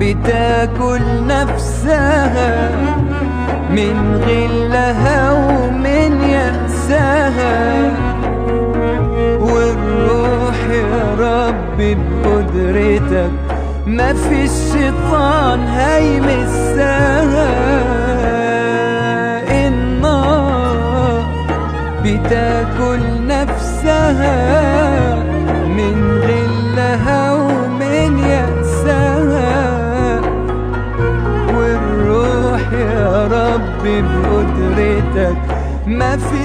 بتاكل نفسها من غلها ومن يأسها والروح يا رب بقدرتك ما في الشيطان هيمسها النار بتاكل نفسها من غلها ومن يأسها والروح يا رب بقدرتك. ما في